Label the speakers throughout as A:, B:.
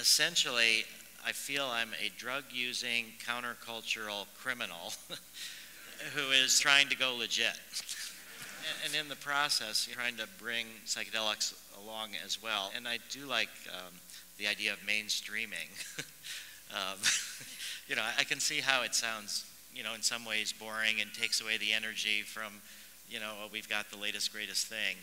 A: essentially, I feel I'm a drug using countercultural criminal who is trying to go legit. and, in the process, trying to bring psychedelics along as well. And I do like um, the idea of mainstreaming. um, you know, I can see how it sounds, you know, in some ways boring and takes away the energy from, you know, we've got the latest, greatest thing.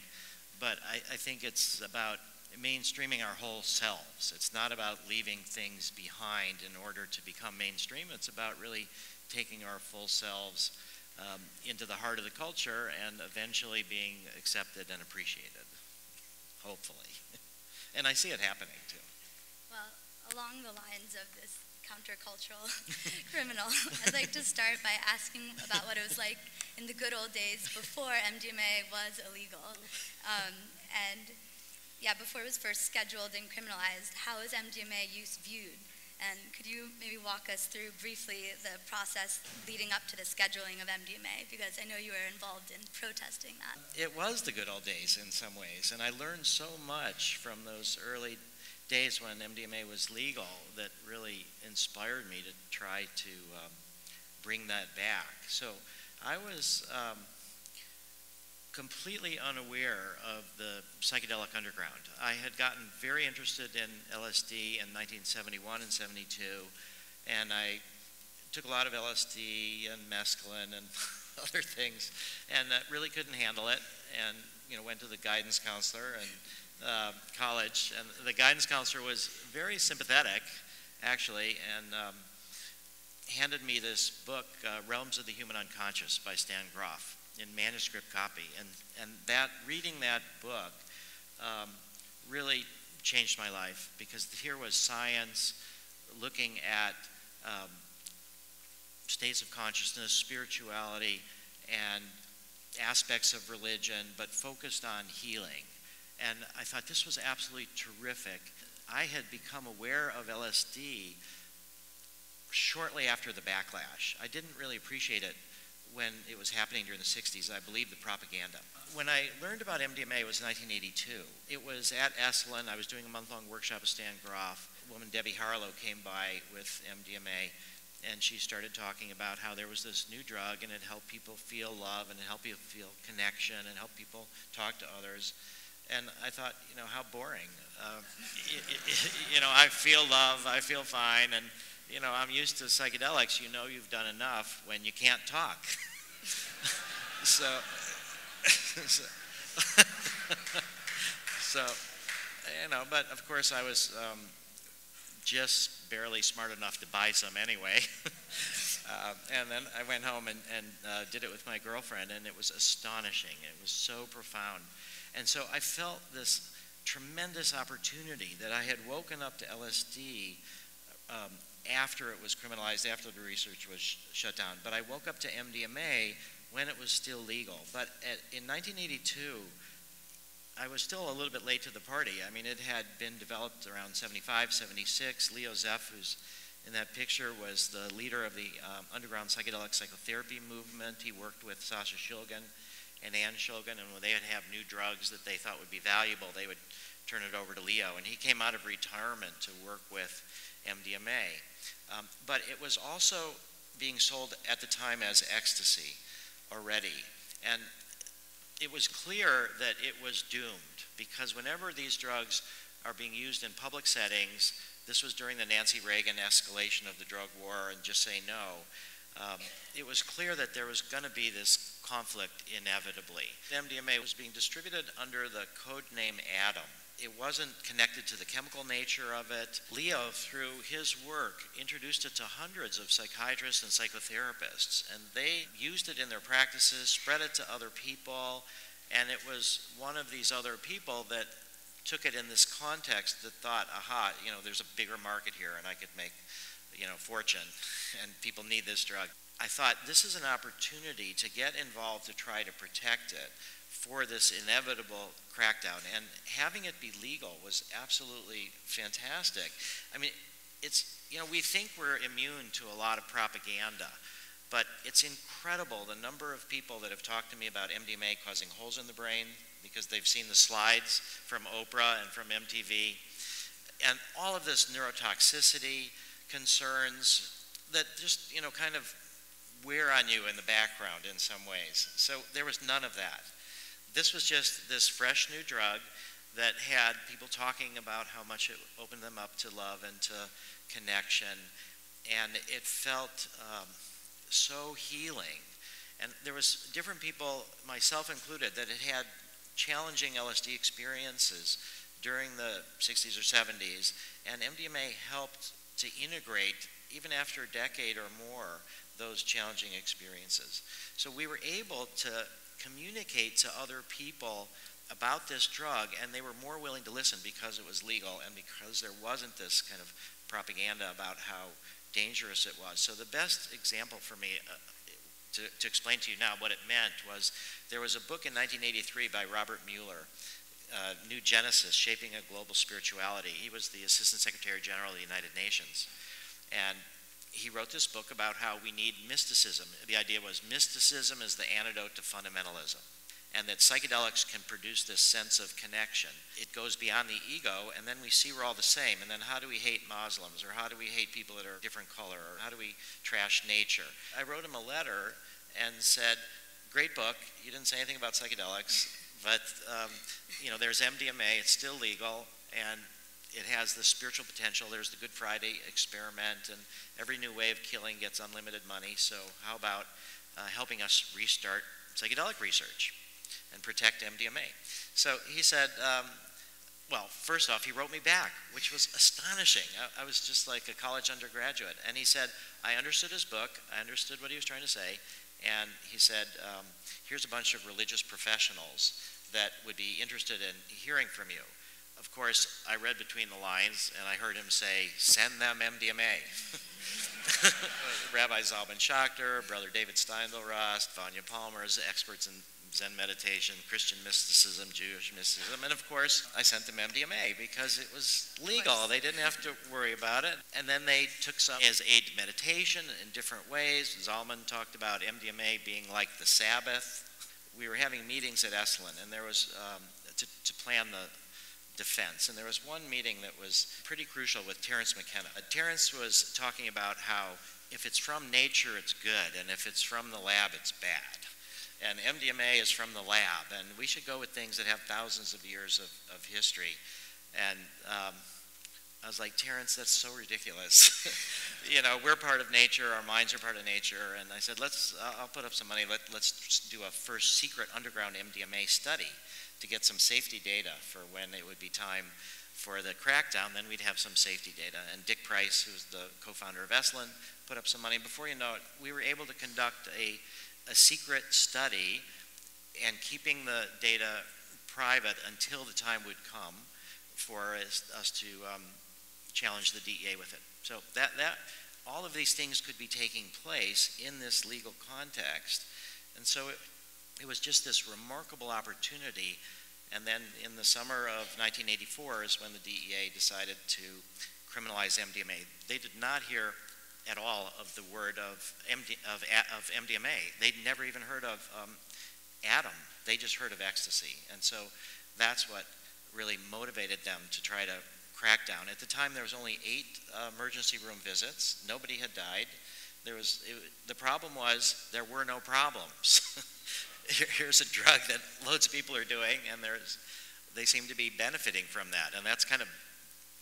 A: But I, I think it's about mainstreaming our whole selves. It's not about leaving things behind in order to become mainstream. It's about really taking our full selves um, into the heart of the culture and eventually being accepted and appreciated, hopefully. and I see it happening too.
B: Well, along the lines of this countercultural criminal, I'd like to start by asking about what it was like in the good old days before MDMA was illegal. Um, and yeah, before it was first scheduled and criminalized, how is MDMA use viewed? And could you maybe walk us through briefly the process leading up to the scheduling of MDMA? Because I know you were involved in protesting that.
A: It was the good old days in some ways, and I learned so much from those early days when MDMA was legal that really inspired me to try to um, bring that back. So I was. Um, completely unaware of the psychedelic underground. I had gotten very interested in LSD in 1971 and 72, and I took a lot of LSD and mescaline and other things, and really couldn't handle it. And you know, went to the guidance counselor and uh, college, and the guidance counselor was very sympathetic, actually, and um, handed me this book, uh, Realms of the Human Unconscious by Stan Grof in manuscript copy. And, and that, reading that book um, really changed my life because here was science looking at um, states of consciousness, spirituality, and aspects of religion, but focused on healing. And I thought this was absolutely terrific. I had become aware of LSD shortly after the backlash. I didn't really appreciate it when it was happening during the 60s. I believe the propaganda. When I learned about MDMA, it was 1982. It was at Esalen. I was doing a month long workshop with Stan Grof. A woman, Debbie Harlow, came by with MDMA and she started talking about how there was this new drug and it helped people feel love and it helped people feel connection and help people talk to others. And I thought, you know, how boring. Uh, you know, I feel love, I feel fine, and you know, I'm used to psychedelics. You know you've done enough when you can't talk. so, so, so, you know, but of course I was um, just barely smart enough to buy some anyway. uh, and then I went home and, and uh, did it with my girlfriend, and it was astonishing. It was so profound. And so I felt this tremendous opportunity that I had woken up to LSD um, after it was criminalized, after the research was sh shut down. But I woke up to MDMA when it was still legal. But at, in 1982, I was still a little bit late to the party. I mean, it had been developed around 75, 76. Leo Zeff, who's in that picture, was the leader of the um, underground psychedelic psychotherapy movement. He worked with Sasha Shulgin and Anne Shulgin, and when they would have new drugs that they thought would be valuable, they would turn it over to Leo. And he came out of retirement to work with MDMA. Um, but it was also being sold at the time as ecstasy already. And it was clear that it was doomed because whenever these drugs are being used in public settings, this was during the Nancy Reagan escalation of the drug war and just say no, um, it was clear that there was going to be this conflict inevitably. MDMA was being distributed under the code name Adam it wasn't connected to the chemical nature of it. Leo, through his work, introduced it to hundreds of psychiatrists and psychotherapists, and they used it in their practices, spread it to other people, and it was one of these other people that took it in this context that thought, aha, you know, there's a bigger market here and I could make, you know, fortune and people need this drug. I thought this is an opportunity to get involved to try to protect it for this inevitable crackdown. And having it be legal was absolutely fantastic. I mean, it's, you know, we think we're immune to a lot of propaganda, but it's incredible the number of people that have talked to me about MDMA causing holes in the brain because they've seen the slides from Oprah and from MTV. and all of this neurotoxicity concerns that just, you know, kind of wear on you in the background in some ways. So there was none of that. This was just this fresh new drug that had people talking about how much it opened them up to love and to connection. And it felt um, so healing. And there was different people, myself included, that had had challenging LSD experiences during the 60s or 70s, and MDMA helped to integrate, even after a decade or more, those challenging experiences. So we were able to communicate to other people about this drug, and they were more willing to listen because it was legal and because there wasn't this kind of propaganda about how dangerous it was. So the best example for me uh, to, to, explain to you now what it meant was there was a book in 1983 by Robert Muller, uh, New Genesis, Shaping a Global Spirituality. He was the Assistant Secretary General of the United Nations. And he wrote this book about how we need mysticism. The idea was mysticism is the antidote to fundamentalism and that psychedelics can produce this sense of connection. It goes beyond the ego, and then we see we're all the same. And then how do we hate Muslims, or how do we hate people that are different color, or how do we trash nature? I wrote him a letter and said, "Great book. You didn't say anything about psychedelics, but um, you know there's MDMA. It's still legal, and it has the spiritual potential. There's the Good Friday experiment, and every new way of killing gets unlimited money. So how about uh, helping us restart psychedelic research?" and protect MDMA. So he said, um, well, first off, he wrote me back, which was astonishing. I, I, was just like a college undergraduate. And he said, I understood his book, I understood what he was trying to say, and he said, um, here's a bunch of religious professionals that would be interested in hearing from you. Of course, I read between the lines and I heard him say, send them MDMA. Rabbi Zalman Schachter, Brother David Steindl-Rast, Vanya Palmer, experts in Zen meditation, Christian mysticism, Jewish mysticism, and of course, I sent them MDMA because it was legal. They didn't have to worry about it. And then they took some as aid to meditation in different ways. Zalman talked about MDMA being like the Sabbath. We were having meetings at Esalen, and there was um, to, to plan the defense. And there was one meeting that was pretty crucial with Terence McKenna. Uh, Terence was talking about how if it's from nature, it's good, and if it's from the lab, it's bad and MDMA is from the lab, and we should go with things that have thousands of years of, of history. And um, I was like, Terence, that's so ridiculous. you know, we're part of nature, our minds are part of nature, and I said, let's, uh, I'll put up some money, Let, let's do a first secret underground MDMA study to get some safety data for when it would be time for the crackdown, then we'd have some safety data. And Dick Price, who's the co-founder of Esalen, put up some money. Before you know it, we were able to conduct a a secret study and keeping the data private until the time would come for us, us to um, challenge the DEA with it. So that, that, all of these things could be taking place in this legal context. And so it, it was just this remarkable opportunity. And then in the summer of 1984 is when the DEA decided to criminalize MDMA. They did not hear at all of the word of, MD, of, of MDMA. They'd never even heard of um, Adam. They just heard of ecstasy. And so that's what really motivated them to try to crack down. At the time, there was only eight uh, emergency room visits. Nobody had died. There was, it, the problem was there were no problems. Here's a drug that loads of people are doing, and there's, they seem to be benefiting from that. And that's kind of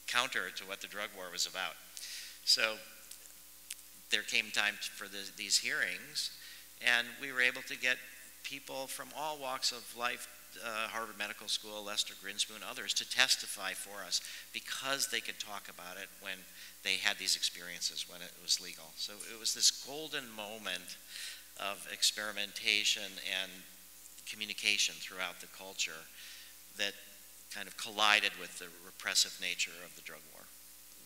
A: counter to what the drug war was about. So there came time for the, these hearings, and we were able to get people from all walks of life uh, Harvard Medical School, Lester Grinspoon, others, to testify for us because they could talk about it when they had these experiences when it was legal. So it was this golden moment of experimentation and communication throughout the culture that kind of collided with the repressive nature of the drug war.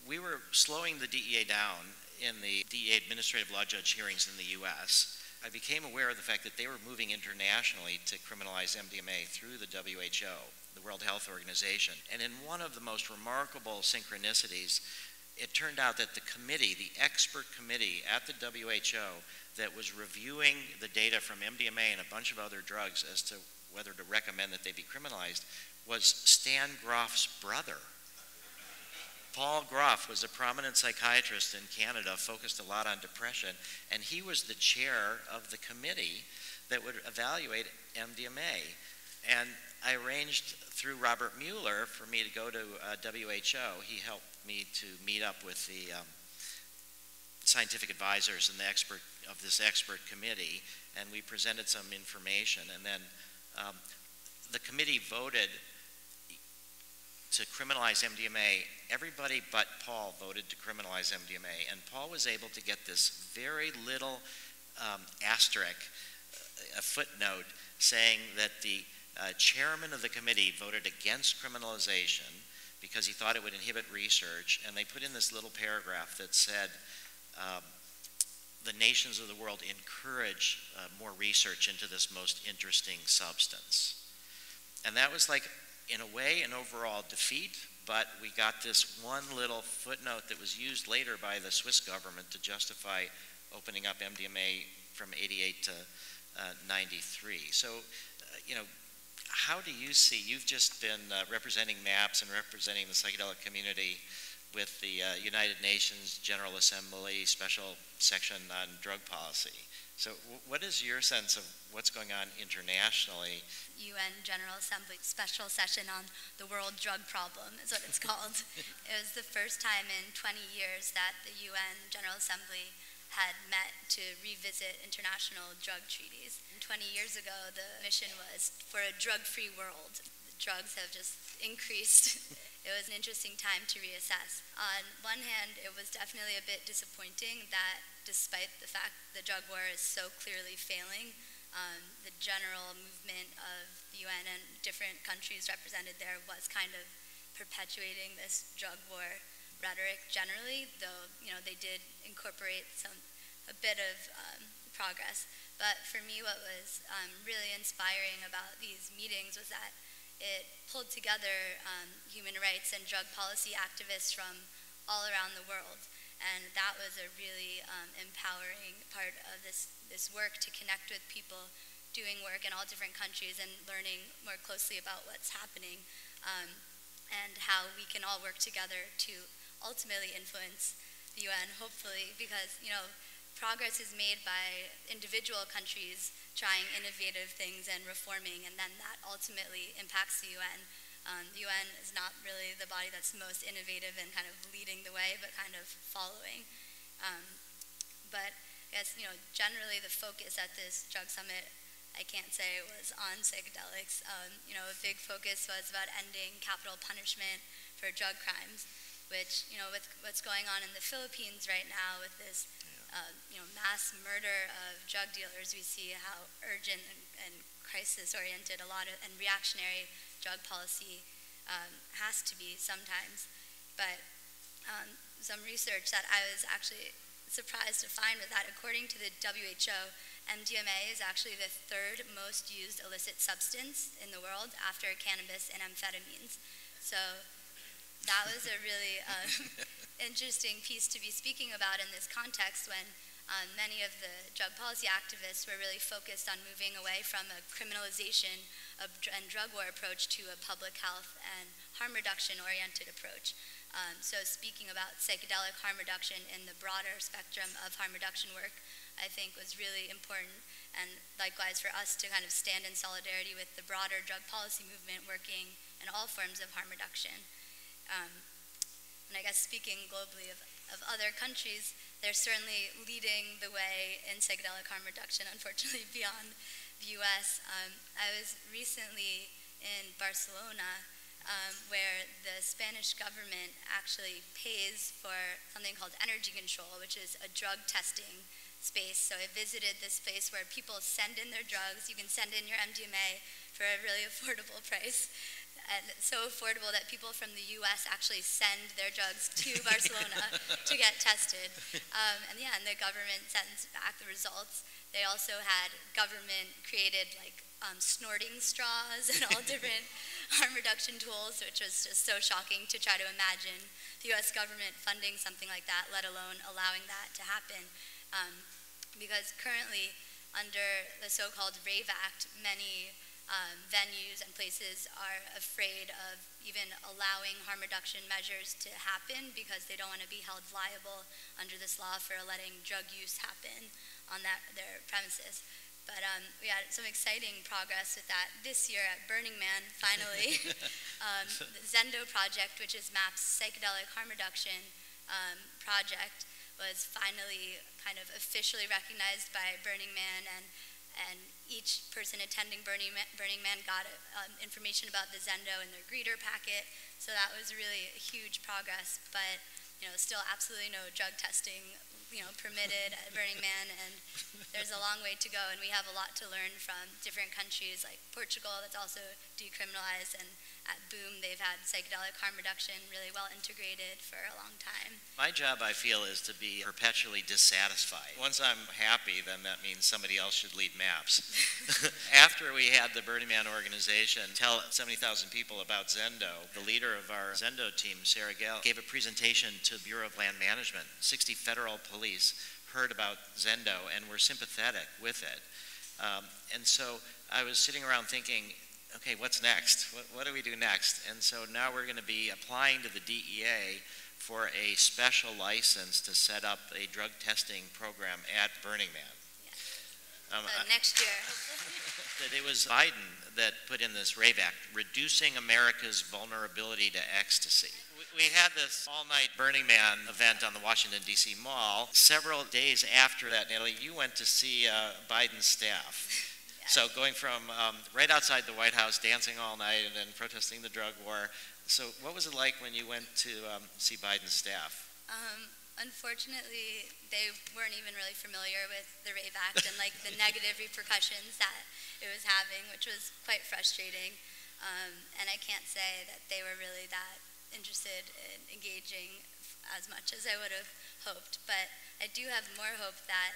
A: We were slowing the DEA down in the DEA administrative law judge hearings in the U.S., I became aware of the fact that they were moving internationally to criminalize MDMA through the WHO, the World Health Organization. And in one of the most remarkable synchronicities, it turned out that the committee, the expert committee at the WHO that was reviewing the data from MDMA and a bunch of other drugs as to whether to recommend that they be criminalized, was Stan Grof's brother. Paul Grof was a prominent psychiatrist in Canada, focused a lot on depression, and he was the chair of the committee that would evaluate MDMA. And I arranged through Robert Muller for me to go to uh, WHO. He helped me to meet up with the um, scientific advisors and the expert of this expert committee, and we presented some information. And then um, the committee voted to criminalize MDMA. Everybody but Paul voted to criminalize MDMA, and Paul was able to get this very little um, asterisk, a footnote, saying that the uh, chairman of the committee voted against criminalization because he thought it would inhibit research, and they put in this little paragraph that said, um, the nations of the world encourage uh, more research into this most interesting substance. And that was like, in a way, an overall defeat, but we got this one little footnote that was used later by the Swiss government to justify opening up MDMA from 88 to uh, 93. So, uh, you know, how do you see, you've just been uh, representing MAPS and representing the psychedelic community with the uh, United Nations General Assembly Special Section on Drug Policy. So, what is your sense of what's going on internationally?
B: UN General Assembly Special Session on the World Drug Problem is what it's called. it was the first time in 20 years that the UN General Assembly had met to revisit international drug treaties. 20 years ago, the mission was for a drug free world. Drugs have just increased it was an interesting time to reassess. On one hand, it was definitely a bit disappointing that despite the fact the drug war is so clearly failing, um, the general movement of the UN and different countries represented there was kind of perpetuating this drug war rhetoric generally, though you know they did incorporate some a bit of um, progress. But for me, what was um, really inspiring about these meetings was that it pulled together um, human rights and drug policy activists from all around the world. And that was a really um, empowering part of this, this work to connect with people doing work in all different countries and learning more closely about what's happening um, and how we can all work together to ultimately influence the UN, hopefully, because, you know, progress is made by individual countries trying innovative things and reforming, and then that ultimately impacts the UN. Um, the UN is not really the body that's most innovative and kind of leading the way, but kind of following. Um, but I guess, you know, generally the focus at this drug summit, I can't say was on psychedelics. Um, you know, a big focus was about ending capital punishment for drug crimes, which, you know, with what's going on in the Philippines right now with this uh, you know, mass murder of drug dealers, we see how urgent and, and crisis-oriented a lot of and reactionary drug policy um, has to be sometimes. But um, some research that I was actually surprised to find was that according to the WHO, MDMA is actually the third most used illicit substance in the world after cannabis and amphetamines. So that was a really um, interesting piece to be speaking about in this context when um, many of the drug policy activists were really focused on moving away from a criminalization of, and drug war approach to a public health and harm reduction oriented approach. Um, so speaking about psychedelic harm reduction in the broader spectrum of harm reduction work, I think was really important and likewise for us to kind of stand in solidarity with the broader drug policy movement working in all forms of harm reduction. Um, and I guess speaking globally of, of other countries, they're certainly leading the way in psychedelic harm reduction, unfortunately, beyond the US. Um, I was recently in Barcelona um, where the Spanish government actually pays for something called energy control, which is a drug testing space. So I visited this space where people send in their drugs. You can send in your MDMA for a really affordable price and so affordable that people from the U.S. actually send their drugs to Barcelona to get tested. Um, and yeah, and the government sends back the results. They also had government created like um, snorting straws and all different harm reduction tools, which was just so shocking to try to imagine the U.S. government funding something like that, let alone allowing that to happen. Um, because currently, under the so-called RAVE Act, many um, venues and places are afraid of even allowing harm reduction measures to happen because they don't want to be held liable under this law for letting drug use happen on that, their premises. But um, we had some exciting progress with that this year at Burning Man, finally. um, the Zendo project, which is MAP's psychedelic harm reduction um, project, was finally kind of officially recognized by Burning Man and and each person attending Burning Man, Burning Man got um, information about the Zendo in their greeter packet. So that was really a huge progress, but you know, still absolutely no drug testing, you know, permitted at Burning Man, and there's a long way to go, and we have a lot to learn from different countries like Portugal that's also decriminalized, and at Boom, they've had psychedelic harm reduction really well integrated for a long time.
A: My job, I feel, is to be perpetually dissatisfied. Once I'm happy, then that means somebody else should lead maps. After we had the Burning Man organization tell 70,000 people about Zendo, the leader of our Zendo team, Sara Gael, gave a presentation to Bureau of Land Management. 60 federal police heard about Zendo and were sympathetic with it. Um, and so I was sitting around thinking, okay, what's next? What, what do we do next? And so now we're going to be applying to the DEA for a special license to set up a drug testing program at Burning Man.
B: Um, so next year.
A: that it was Biden that put in this RAVE Act, reducing America's vulnerability to ecstasy. We had this all-night Burning Man event on the Washington, D.C. Mall. Several days after that, Natalie, you went to see uh, Biden's staff. So going from um, right outside the White House, dancing all night, and then protesting the drug war. So what was it like when you went to um, see Biden's staff?
B: Um, unfortunately, they weren't even really familiar with the RAVE Act and like the negative repercussions that it was having, which was quite frustrating. Um, and I can't say that they were really that interested in engaging as much as I would have hoped. But I do have more hope that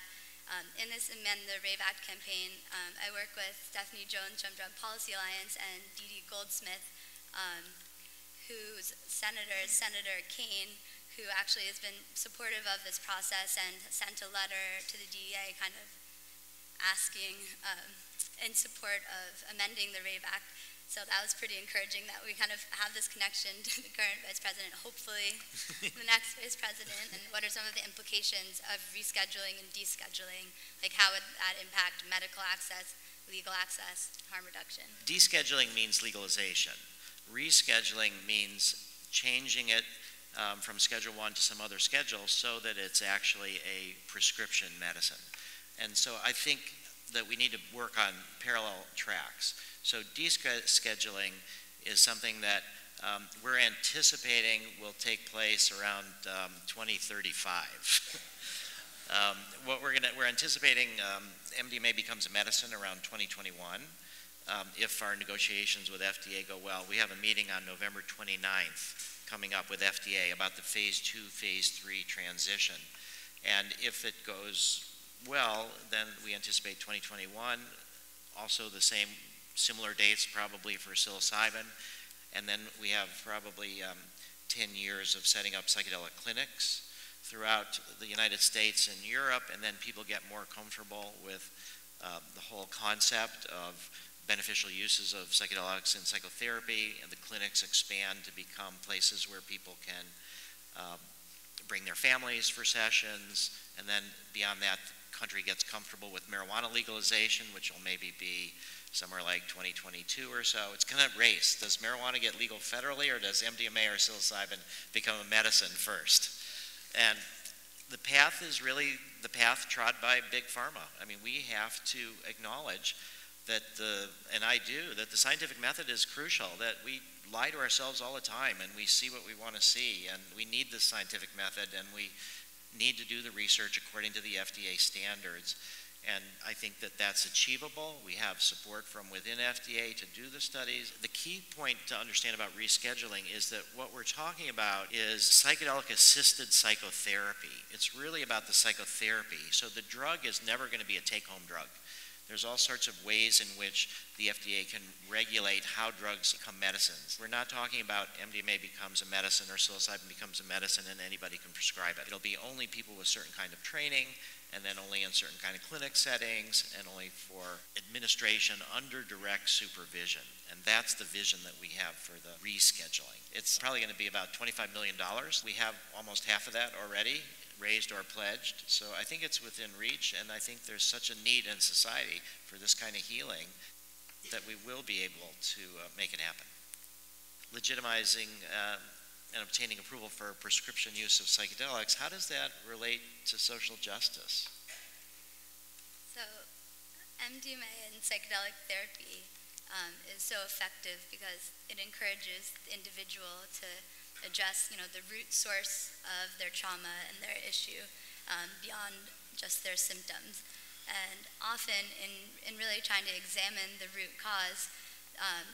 B: um, in this Amend the RAVE Act campaign, um, I work with Stephanie Jones from Drug Policy Alliance and Dee Dee Goldsmith, um, whose senator is Senator Kaine, who actually has been supportive of this process and sent a letter to the DEA kind of asking um, in support of amending the RAVE Act so that was pretty encouraging that we kind of have this connection to the current vice president, hopefully the next vice president, and what are some of the implications of rescheduling and descheduling? Like how would that impact medical access, legal access, harm reduction?
A: Descheduling means legalization. Rescheduling means changing it um, from Schedule 1 to some other schedule so that it's actually a prescription medicine. And so I think that we need to work on parallel tracks. So descheduling is something that um, we're anticipating will take place around um, 2035. um, what we're gonna, we're anticipating MDMA um, becomes a medicine around 2021. Um, if our negotiations with FDA go well, we have a meeting on November 29th coming up with FDA about the phase two, phase three transition. And if it goes well, then we anticipate 2021. Also the same similar dates probably for psilocybin. And then we have probably um, 10 years of setting up psychedelic clinics throughout the United States and Europe, and then people get more comfortable with uh, the whole concept of beneficial uses of psychedelics in psychotherapy, and the clinics expand to become places where people can um, bring their families for sessions, and then beyond that, the country gets comfortable with marijuana legalization, which will maybe be somewhere like 2022 or so. It's going to race. Does marijuana get legal federally or does MDMA or psilocybin become a medicine first? And the path is really the path trod by big pharma. I mean, we have to acknowledge that the, and I do, that the scientific method is crucial, that we lie to ourselves all the time and we see what we want to see and we need the scientific method and we need to do the research according to the FDA standards. And I think that that's achievable. We have support from within FDA to do the studies. The key point to understand about rescheduling is that what we're talking about is psychedelic assisted psychotherapy. It's really about the psychotherapy. So the drug is never going to be a take home drug. There's all sorts of ways in which the FDA can regulate how drugs become medicines. We're not talking about MDMA becomes a medicine or psilocybin becomes a medicine and anybody can prescribe it. It'll be only people with certain kind of training and then only in certain kind of clinic settings and only for administration under direct supervision. And that's the vision that we have for the rescheduling. It's probably going to be about $25 million. We have almost half of that already raised or pledged. So I think it's within reach, and I think there's such a need in society for this kind of healing that we will be able to uh, make it happen. Legitimizing uh, and obtaining approval for prescription use of psychedelics, how does that relate to social justice?
B: So, MDMA and psychedelic therapy um, is so effective because it encourages the individual to address, you know, the root source of their trauma and their issue um, beyond just their symptoms. And often, in, in really trying to examine the root cause, um,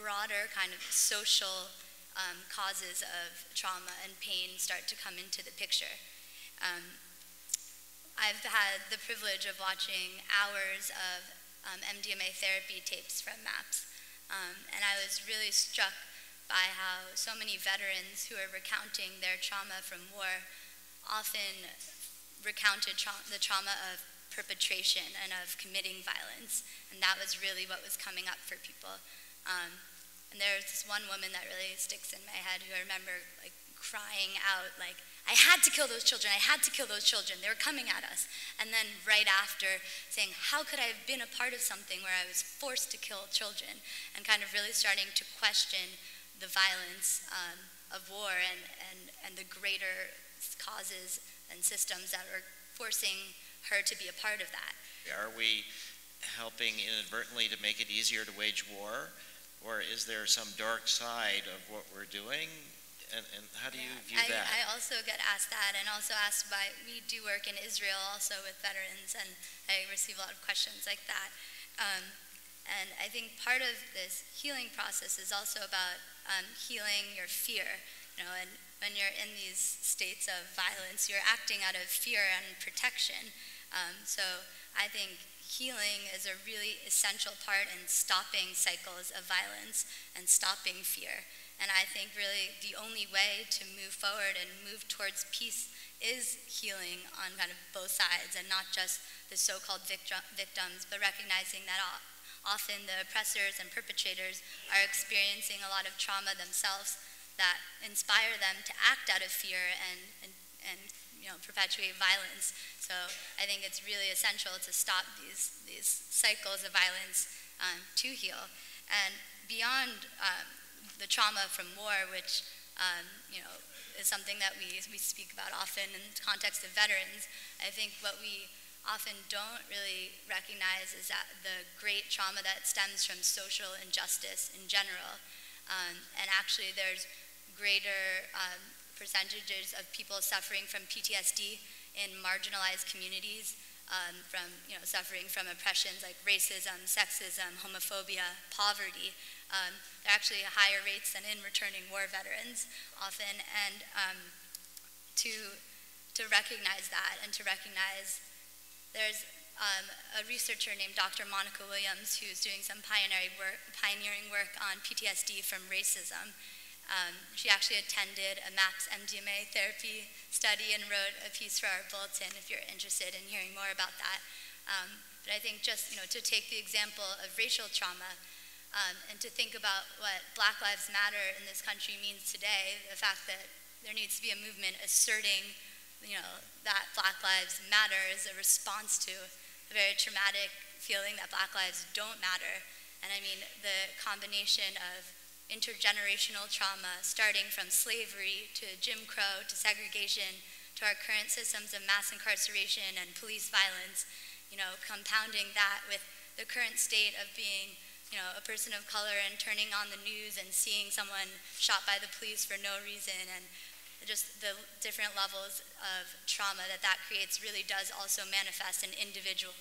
B: broader kind of social um, causes of trauma and pain start to come into the picture. Um, I've had the privilege of watching hours of MDMA um, therapy tapes from MAPS, um, and I was really struck by how so many veterans who are recounting their trauma from war often recounted tra- the trauma of perpetration and of committing violence. And that was really what was coming up for people. Um, and there's this one woman that really sticks in my head who I remember like crying out like, I had to kill those children. I had to kill those children. They were coming at us. And then right after saying, How could I have been a part of something where I was forced to kill children? And kind of really starting to question the violence um, of war and, and, and the greater causes and systems that are forcing her to be a part of that.
A: Are we helping inadvertently to make it easier to wage war? Or is there some dark side of what we're doing? And, and how do you view
B: I,
A: that?
B: I also get asked that, and also asked by, we do work in Israel also with veterans, and I receive a lot of questions like that. Um, and I think part of this healing process is also about um, healing your fear. You know, and when you're in these states of violence, you're acting out of fear and protection. Um, so I think healing is a really essential part in stopping cycles of violence and stopping fear. And I think really the only way to move forward and move towards peace is healing on kind of both sides and not just the so-called victims, but recognizing that often the oppressors and perpetrators are experiencing a lot of trauma themselves that inspire them to act out of fear and, and, and you know, perpetuate violence. So I think it's really essential to stop these, these cycles of violence um, to heal. And beyond um, the trauma from war, which um, you know, is something that we, we speak about often in the context of veterans, I think what we often don't really recognize is that the great trauma that stems from social injustice in general. Um, and actually, there's greater um, percentages of people suffering from PTSD in marginalized communities, um, from you know suffering from oppressions like racism, sexism, homophobia, poverty. Um, they're actually higher rates than in returning war veterans often, and um, to to recognize that and to recognize there's um, a researcher named Dr. Monnica Williams who's doing some pioneering work, pioneering work on PTSD from racism. Um, she actually attended a MAPS MDMA therapy study and wrote a piece for our bulletin if you're interested in hearing more about that. Um, but I think just, you know, to take the example of racial trauma um, and to think about what Black Lives Matter in this country means today, the fact that there needs to be a movement asserting you know, that Black Lives Matter is a response to a very traumatic feeling that Black lives don't matter. And I mean, the combination of intergenerational trauma, starting from slavery to Jim Crow to segregation to our current systems of mass incarceration and police violence, you know, compounding that with the current state of being, you know, a person of color and turning on the news and seeing someone shot by the police for no reason and just the different levels of trauma that that creates really does also manifest in individual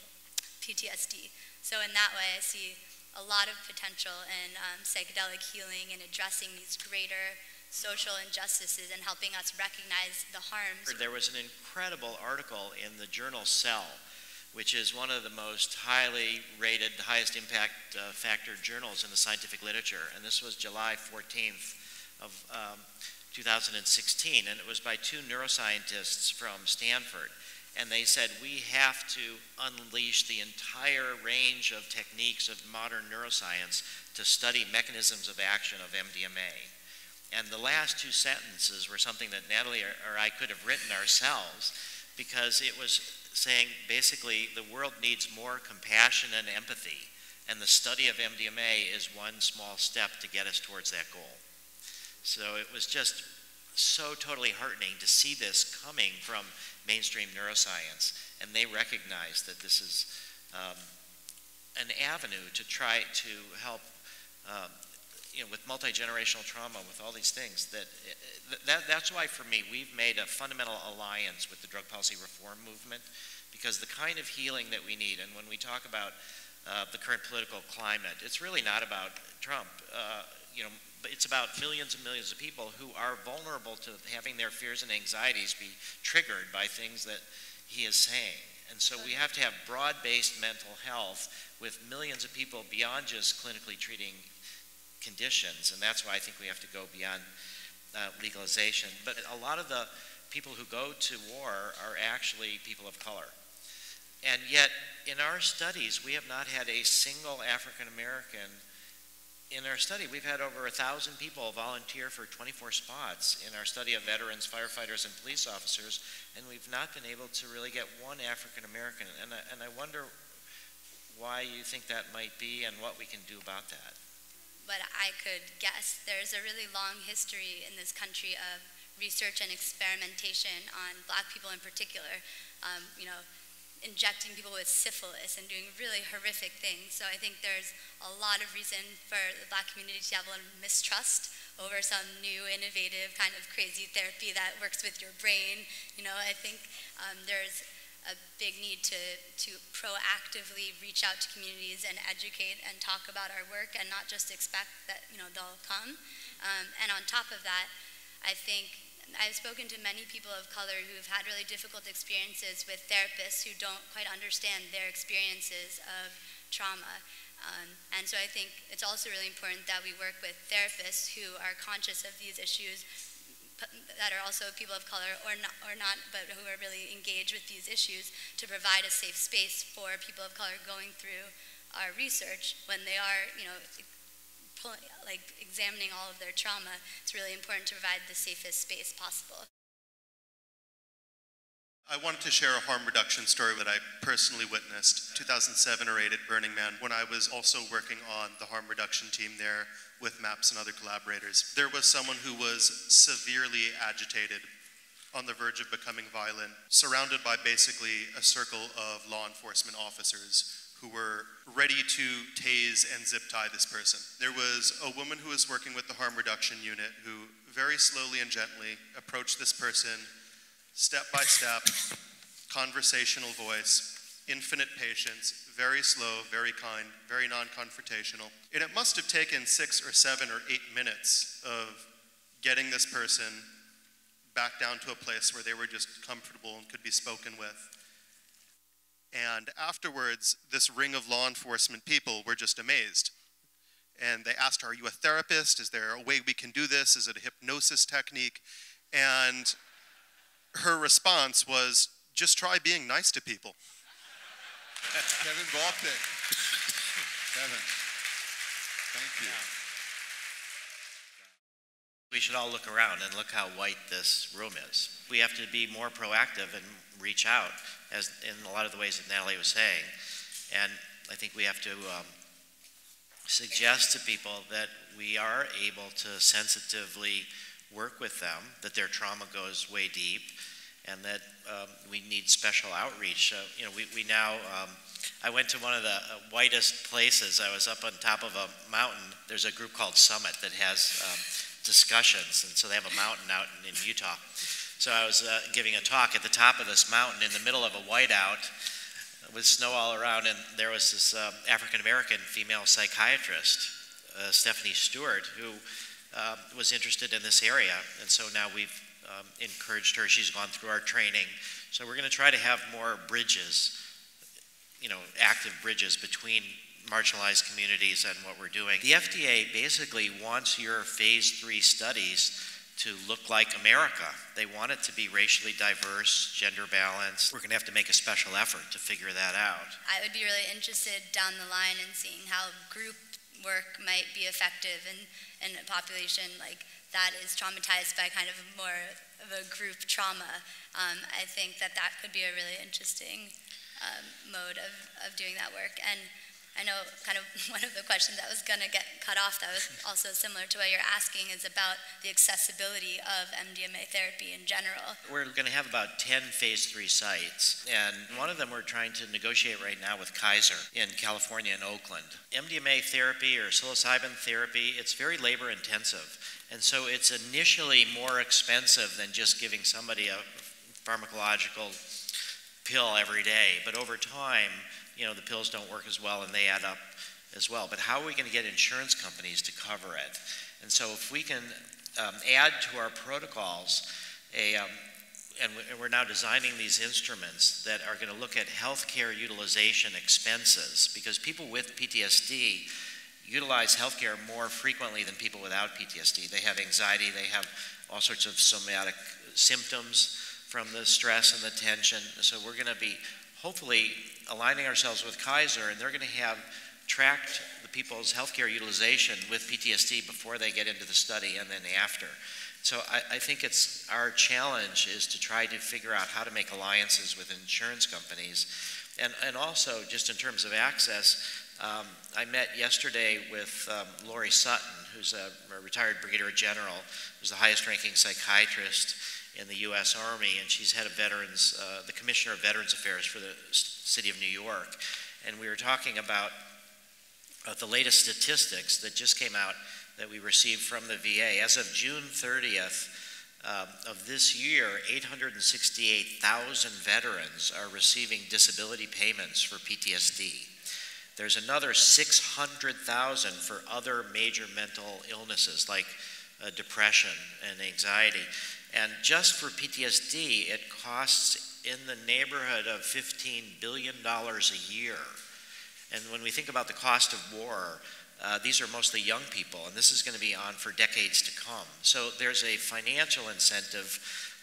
B: PTSD. So in that way, I see a lot of potential in um, psychedelic healing and addressing these greater social injustices and helping us recognize the harms.
A: There was an incredible article in the journal Cell which is one of the most highly rated, highest impact uh, factor journals in the scientific literature. And this was July 14th of um, 2016, and it was by two neuroscientists from Stanford. And they said, we have to unleash the entire range of techniques of modern neuroscience to study mechanisms of action of MDMA. And the last two sentences were something that Natalie or, or I could have written ourselves because it was saying basically the world needs more compassion and empathy, and the study of MDMA is one small step to get us towards that goal. So it was just so totally heartening to see this coming from mainstream neuroscience, and they recognize that this is um, an avenue to try to help. Um, you know, with multi-generational trauma, with all these things, that, that that's why for me we've made a fundamental alliance with the drug policy reform movement, because the kind of healing that we need, and when we talk about uh, the current political climate, it's really not about Trump. Uh, you know, it's about millions and millions of people who are vulnerable to having their fears and anxieties be triggered by things that he is saying. And so we have to have broad-based mental health with millions of people beyond just clinically treating conditions. And that's why I think we have to go beyond uh, legalization. But a lot of the people who go to war are actually people of color. And yet, in our studies, we have not had a single African American in our study, we've had over a thousand people volunteer for 24 spots in our study of veterans, firefighters, and police officers, and we've not been able to really get one African American. And I, and I wonder why you think that might be and what we can do about that.
B: But I could guess there's a really long history in this country of research and experimentation on black people in particular. Um, you know, injecting people with syphilis and doing really horrific things. So I think there's a lot of reason for the black community to have a lot of mistrust over some new, innovative, kind of crazy therapy that works with your brain. You know, I think um, there's a big need to, to proactively reach out to communities and educate and talk about our work and not just expect that, you know, they'll come. Um, and on top of that, I think I've spoken to many people of color who've had really difficult experiences with therapists who don't quite understand their experiences of trauma. Um, and so I think it's also really important that we work with therapists who are conscious of these issues that are also people of color or not, or not, but who are really engaged with these issues to provide a safe space for people of color going through our research when they are, you know, like examining all of their trauma, it's really important to provide the safest space possible.
C: I wanted to share a harm reduction story that I personally witnessed 2007 or 8 at Burning Man when I was also working on the harm reduction team there with MAPS and other collaborators. There was someone who was severely agitated on the verge of becoming violent, surrounded by basically a circle of law enforcement officers who were ready to tase and zip tie this person. There was a woman who was working with the harm reduction unit who very slowly and gently approached this person, step by step, conversational voice, infinite patience, very slow, very kind, very non confrontational. And it must have taken six or seven or eight minutes of getting this person back down to a place where they were just comfortable and could be spoken with. And afterwards, this ring of law enforcement people were just amazed. And they asked her, Are you a therapist? Is there a way we can do this? Is it a hypnosis technique? And her response was, Just try being nice to people.
D: Kevin Balktick. Kevin, thank you.
A: We should all look around and look how white this room is. We have to be more proactive and reach out, as in a lot of the ways that Natalie was saying. And I think we have to um, suggest to people that we are able to sensitively work with them, that their trauma goes way deep, and that um, we need special outreach. Uh, you know, we, we now, um, I went to one of the uh, whitest places. I was up on top of a mountain. There's a group called Summit that has um, discussions, and so they have a mountain out in, in Utah. So I was uh, giving a talk at the top of this mountain in the middle of a whiteout with snow all around, and there was this um, African American female psychiatrist, uh, Stephanie Stewart, who um, was interested in this area, and so now we've um, encouraged her. She's gone through our training, so we're going to try to have more bridges you know, active bridges between marginalized communities and what we're doing. The FDA basically wants your phase three studies to look like America. They want it to be racially diverse, gender balanced. We're going to have to make a special effort to figure that out.
B: I would be really interested down the line in seeing how group work might be effective in, in a population like that is traumatized by kind of more of a group trauma. Um, I think that that could be a really interesting um, mode of, of doing that work. And I know kind of one of the questions that was going to get cut off that was also similar to what you're asking is about the accessibility of MDMA therapy in general.
A: We're going to have about 10 phase three sites, and one of them we're trying to negotiate right now with Kaiser in California and Oakland. MDMA therapy or psilocybin therapy, it's very labor intensive, and so it's initially more expensive than just giving somebody a pharmacological pill every day, but over time, you know, the pills don't work as well and they add up as well. But how are we going to get insurance companies to cover it? And so if we can um, add to our protocols a, um, and we're now designing these instruments that are going to look at healthcare utilization expenses because people with PTSD utilize healthcare more frequently than people without PTSD. They have anxiety, they have all sorts of somatic symptoms from the stress and the tension. So we're going to be hopefully aligning ourselves with Kaiser, and they're going to have tracked the people's healthcare utilization with PTSD before they get into the study and then after. So I, I, think it's our challenge is to try to figure out how to make alliances with insurance companies. And, and also, just in terms of access, um, I met yesterday with um, Loree Sutton, who's a, a retired brigadier general, who's the highest ranking psychiatrist in the U.S. Army, and she's head of Veterans, uh, the Commissioner of Veterans Affairs for the City of New York. And we were talking about uh, the latest statistics that just came out that we received from the VA. As of June 30th uh, of this year, 868,000 veterans are receiving disability payments for PTSD. There's another 600,000 for other major mental illnesses like uh, depression and anxiety. And just for PTSD, it costs in the neighborhood of $15 billion a year. And when we think about the cost of war, uh, these are mostly young people, and this is going to be on for decades to come. So there's a financial incentive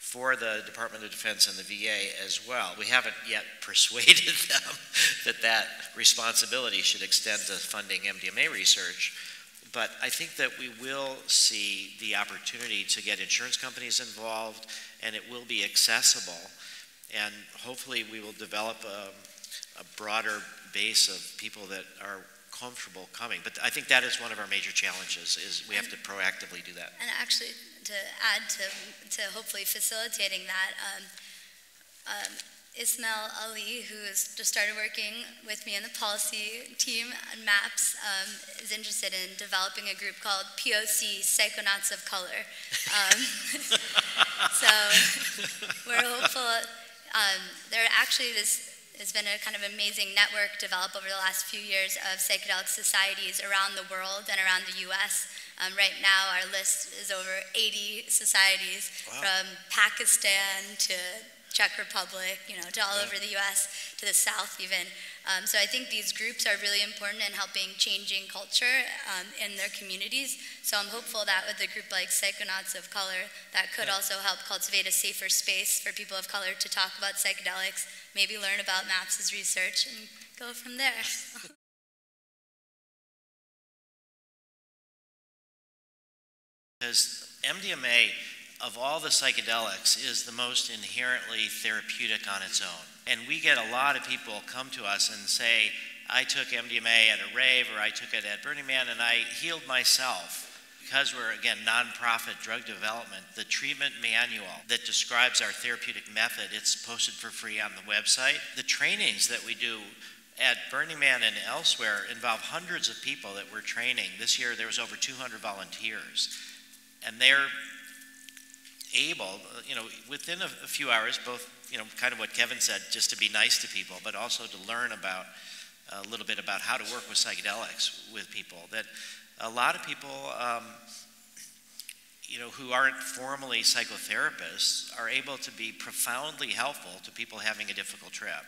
A: for the Department of Defense and the VA as well. We haven't yet persuaded them that that responsibility should extend to funding MDMA research, but I think that we will see the opportunity to get insurance companies involved and it will be accessible. And hopefully, we will develop a, a broader base of people that are comfortable coming. But I think that is one of our major challenges is we have to proactively do that.
B: And actually, to add to, to hopefully facilitating that, um, um, Ismail Ali, who has just started working with me in the policy team on MAPS, um, is interested in developing a group called POC Psychonauts of Color. Um, so we're hopeful. Um, there actually this has been a kind of amazing network developed over the last few years of psychedelic societies around the world and around the U.S. Um, right now, our list is over 80 societies wow. from Pakistan to Czech Republic, you know, to all over the U.S., to the South even. Um, so I think these groups are really important in helping changing culture um, in their communities. So I'm hopeful that with a group like Psychonauts of Color, that could yeah. also help cultivate a safer space for people of color to talk about psychedelics, maybe learn about MAPS's research, and go from there.
A: Because MDMA of all the psychedelics is the most inherently therapeutic on its own. And we get a lot of people come to us and say, I took MDMA at a rave or I took it at Burning Man and I healed myself. Because we're, again, nonprofit drug development, the treatment manual that describes our therapeutic method, it's posted for free on the website. The trainings that we do at Burning Man and elsewhere involve hundreds of people that we're training. This year there was over 200 volunteers. And they're able, you know, within a, a, few hours, both, you know, kind of what Kevin said, just to be nice to people, but also to learn about a little bit about how to work with psychedelics with people. That a lot of people, um, you know, who aren't formally psychotherapists are able to be profoundly helpful to people having a difficult trip.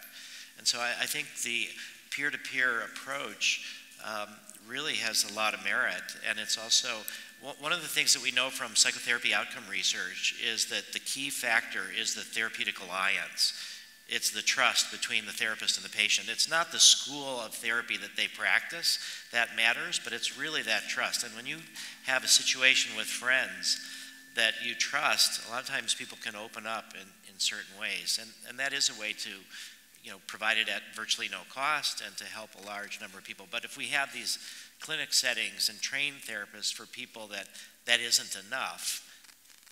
A: And so I, I think the peer-to-peer approach um, really has a lot of merit, and it's also one- of the things that we know from psychotherapy outcome research is that the key factor is the therapeutic alliance. It's the trust between the therapist and the patient. It's not the school of therapy that they practice that matters, but it's really that trust. And when you have a situation with friends that you trust, a lot of times people can open up in, in certain ways. And, and that is a way to, you know, provide it at virtually no cost and to help a large number of people. But if we have these clinic settings and trained therapists for people that that isn't enough,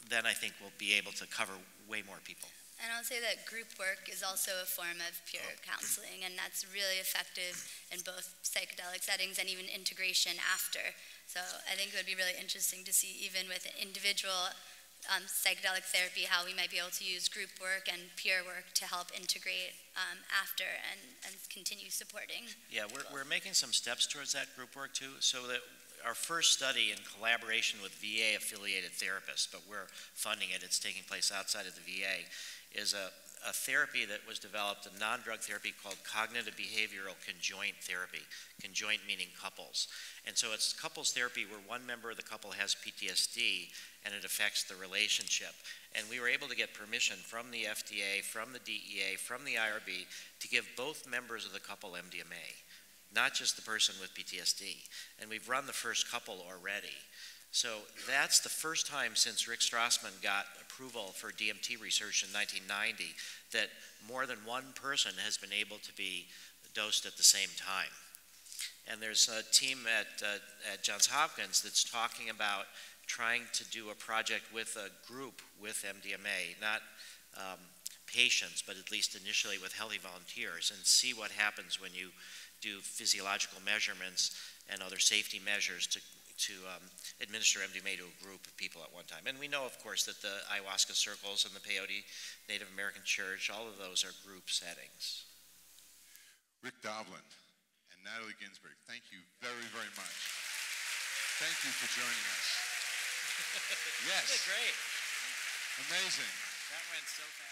A: then I think we'll be able to cover way more people.
B: And I'll say that group work is also a form of peer counseling, and that's really effective in both psychedelic settings and even integration after. So I think it would be really interesting to see, even with individual um, psychedelic therapy, how we might be able to use group work and peer work to help integrate um, after and, and continue supporting.
A: Yeah, we're, we're making some steps towards that group work too, so that our first study in collaboration with VA affiliated therapists, but we're funding it, it's taking place outside of the VA, is a, a therapy that was developed, a non-drug therapy called cognitive behavioral conjoint therapy. Conjoint meaning couples. And so it's couples therapy where one member of the couple has PTSD and it affects the relationship. And we were able to get permission from the FDA, from the DEA, from the IRB to give both members of the couple MDMA, not just the person with PTSD. And we've run the first couple already. So that's the first time since Rick Strassman got approval for DMT research in 1990 that more than one person has been able to be dosed at the same time. And there's a team at, uh, at Johns Hopkins that's talking about trying to do a project with a group with MDMA, not um, patients, but at least initially with healthy volunteers, and see what happens when you do physiological measurements and other safety measures to, to um, administer MDMA to a group of people at one time. And we know, of course, that the ayahuasca circles and the peyote Native American Church, all of those are group settings.
D: Rick Doblin and Natalie Ginsberg, thank you very, very much. Thank you for joining us. Yes,
A: Great.
D: amazing.
A: That went so fast.